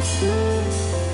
嗯。